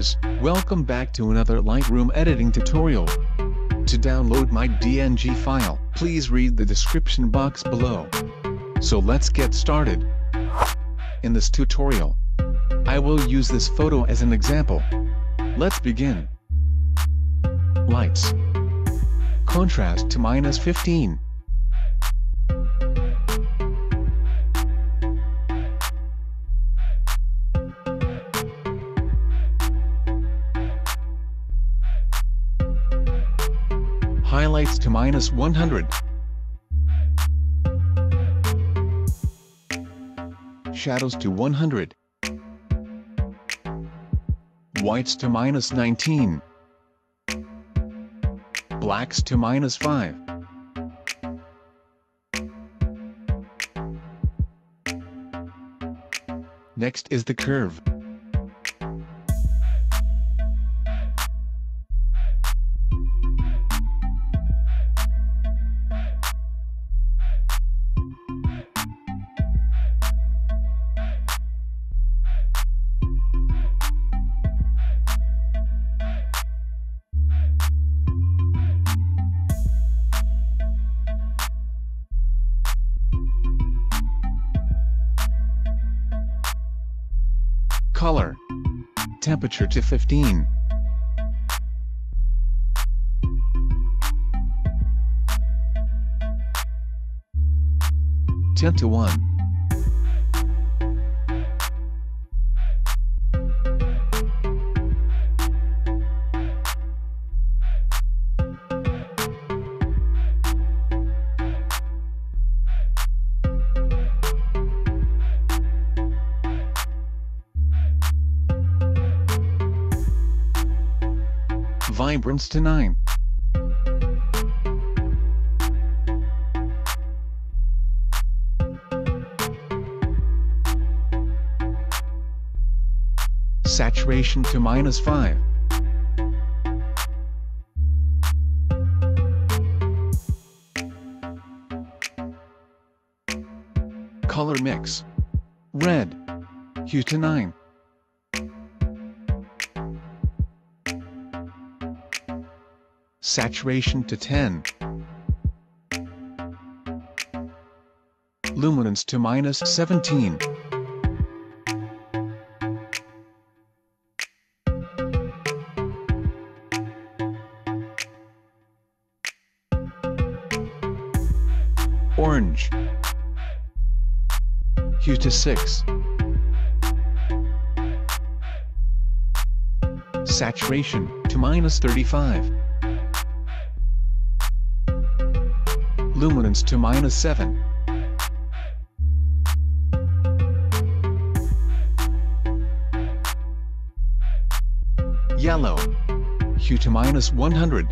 guys, welcome back to another Lightroom editing tutorial. To download my DNG file, please read the description box below. So let's get started. In this tutorial, I will use this photo as an example. Let's begin. Lights. Contrast to minus 15. Highlights to minus 100. Shadows to 100. Whites to minus 19. Blacks to minus 5. Next is the curve. Color. Temperature to 15. Tint to 1. Vibrance to 9. Saturation to minus 5. Color mix. Red. Hue to 9. Saturation to 10. Luminance to minus 17. Orange. Hue to 6. Saturation to minus 35. Luminance to minus 7. Yellow. Hue to minus 100.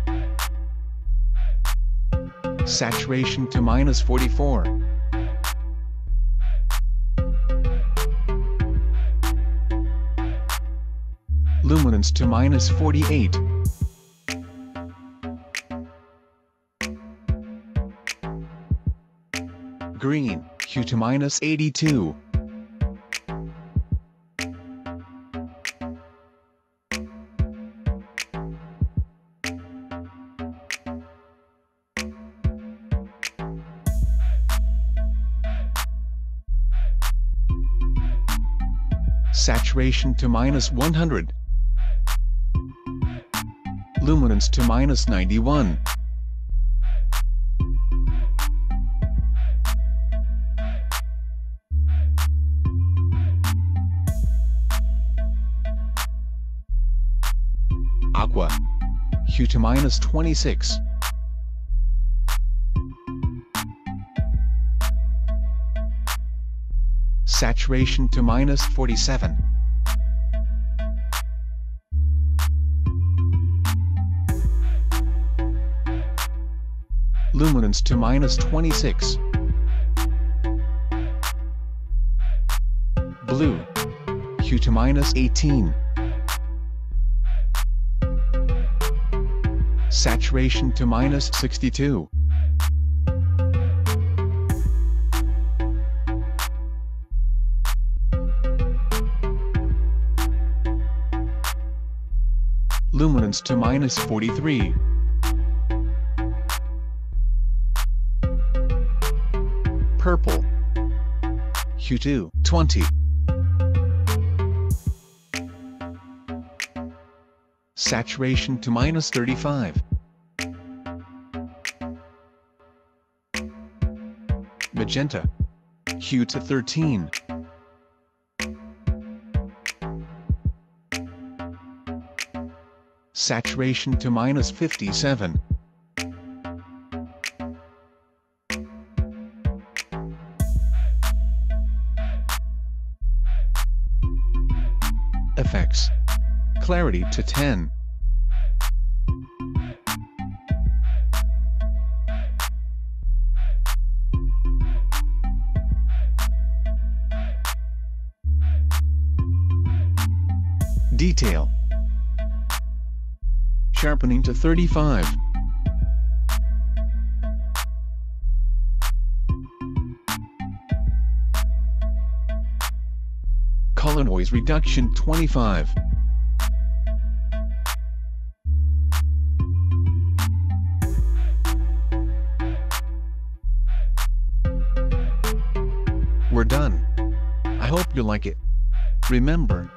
Saturation to minus 44. Luminance to minus 48. Green, hue to minus 82. Saturation to minus 100. Luminance to minus 91. Aqua. Hue to minus 26. Saturation to minus 47. Luminance to minus 26. Blue. Hue to minus 18. Saturation to minus 62. Luminance to minus 43. Purple. Hue to 20. Saturation to minus 35. Magenta. Hue to 13. Saturation to minus 57. Effects. Clarity to 10. Detail. Sharpening to 35. Color noise reduction 25. We're done. I hope you like it. Remember,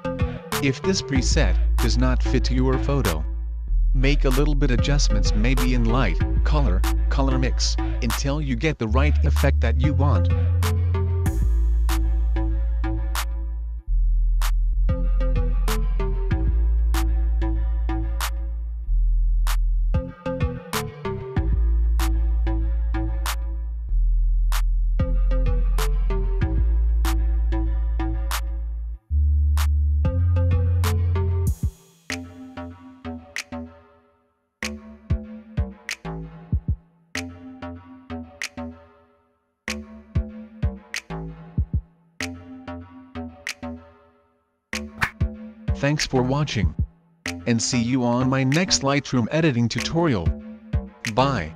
if this preset does not fit your photo, make a little bit adjustments maybe in light, color, color mix, until you get the right effect that you want. Thanks for watching. And see you on my next Lightroom editing tutorial. Bye.